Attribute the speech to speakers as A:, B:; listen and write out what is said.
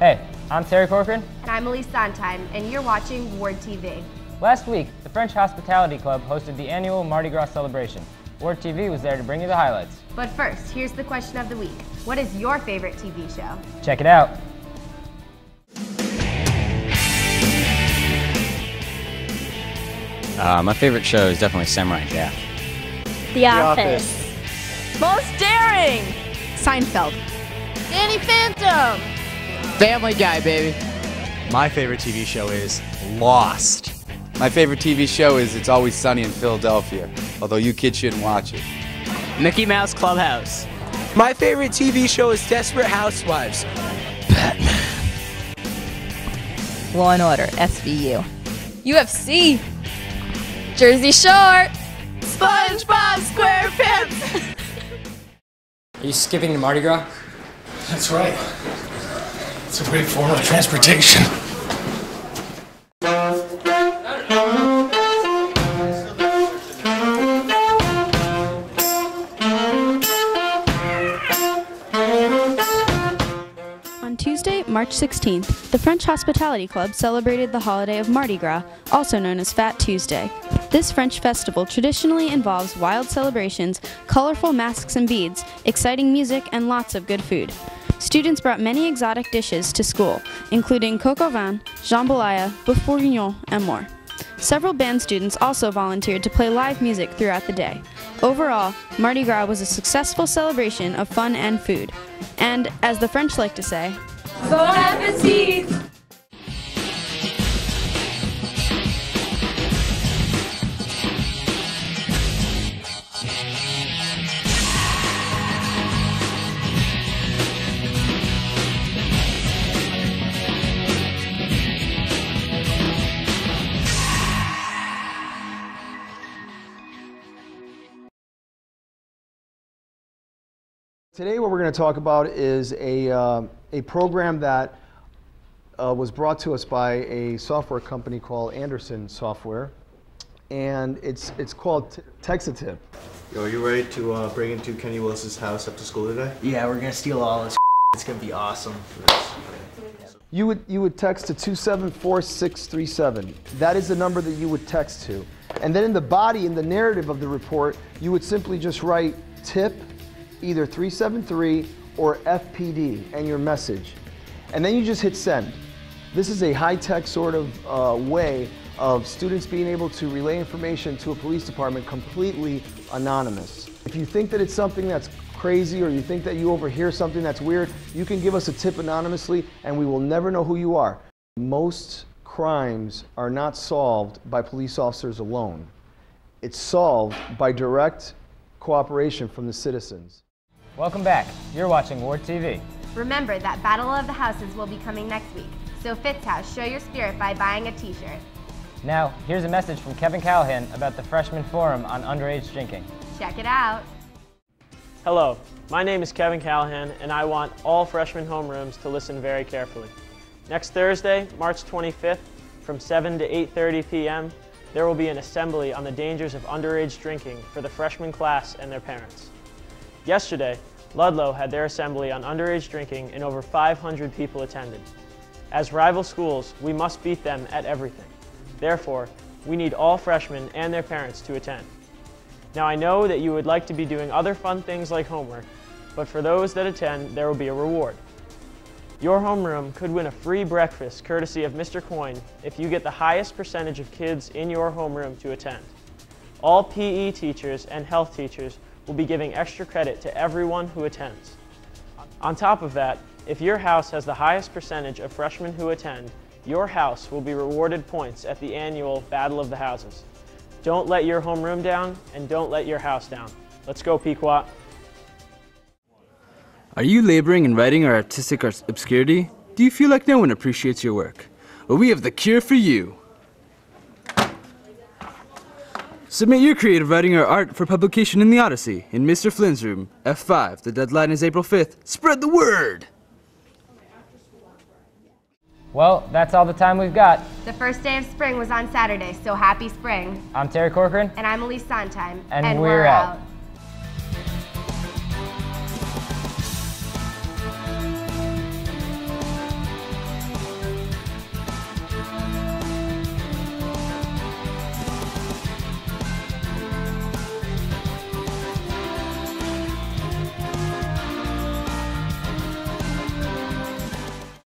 A: I'm Terry Corcoran.
B: And I'm Elise Sondheim, and you're watching Warde TV.
A: Last week, the French Hospitality Club hosted the annual Mardi Gras celebration. Warde TV was there to bring you the highlights.
B: But first, here's the question of the week. What is your favorite TV show?
A: Check it out.
C: Uh, my favorite show is definitely Samurai Jack.
D: The Office.
E: Most daring.
B: Seinfeld.
E: Danny Phantom.
F: Family Guy, baby.
G: My favorite TV show is Lost.
H: My favorite TV show is It's Always Sunny in Philadelphia, although you kids shouldn't watch it.
F: Mickey Mouse Clubhouse.
I: My favorite TV show is Desperate Housewives. Batman.
J: Law and Order, SVU.
E: UFC. Jersey Shore. SpongeBob SquarePants.
K: Are you skipping the Mardi Gras?
L: That's right. It's a great form of transportation.
M: On Tuesday, March 16th, the French Hospitality Club celebrated the holiday of Mardi Gras, also known as Fat Tuesday. This French festival traditionally involves wild celebrations, colorful masks and beads, exciting music, and lots of good food. Students brought many exotic dishes to school, including coq au vin, jambalaya, bourguignon, and more. Several band students also volunteered to play live music throughout the day. Overall, Mardi Gras was a successful celebration of fun and food. And, as the French like to say,
E: Bon appetit.
N: Today what we're going to talk about is a, uh, a program that uh, was brought to us by a software company called Anderson Software. And it's, it's called T- Texatip.
O: Yo, are you ready to uh, break into Kenny Willis's house after school today?
I: Yeah, we're gonna steal all this. It's gonna be awesome.
N: You would, you would text to 274637. That is the number that you would text to. And then in the body, in the narrative of the report, you would simply just write tip, either 373 or FPD, and your message. And then you just hit send. This is a high-tech sort of uh, way of students being able to relay information to a police department completely anonymous. If you think that it's something that's crazy or you think that you overhear something that's weird, you can give us a tip anonymously and we will never know who you are. Most crimes are not solved by police officers alone. It's solved by direct cooperation from the citizens.
A: Welcome back. You're watching Warde TV.
B: Remember that Battle of the Houses will be coming next week. So Fitz House, show your spirit by buying a t-shirt.
A: Now, here's a message from Kevin Callahan about the Freshman Forum on underage drinking.
B: Check it out.
P: Hello, my name is Kevin Callahan, and I want all freshman homerooms to listen very carefully. Next Thursday, March 25th, from 7 to 8.30 p.m., there will be an assembly on the dangers of underage drinking for the freshman class and their parents. Yesterday, Ludlowe had their assembly on underage drinking and over 500 people attended. As rival schools, we must beat them at everything. Therefore, we need all freshmen and their parents to attend. Now I know that you would like to be doing other fun things like homework, but for those that attend, there will be a reward. Your homeroom could win a free breakfast courtesy of Mr. Coyne if you get the highest percentage of kids in your homeroom to attend. All PE teachers and health teachers will be giving extra credit to everyone who attends. On top of that, if your house has the highest percentage of freshmen who attend, your house will be rewarded points at the annual Battle of the Houses. Don't let your homeroom down, and don't let your house down. Let's go, Pequot.
Q: Are you laboring in writing or artistic obscurity? Do you feel like no one appreciates your work? Well, we have the cure for you. Submit your creative writing or art for publication in the Odyssey, in Mr. Flynn's room, F5. The deadline is April 5th. Spread the word!
A: Well, that's all the time we've got.
B: The first day of spring was on Saturday, so happy spring.
A: I'm Terry Corcoran.
B: And I'm Elise Sondheim.
A: And, and we're, we're, out. out.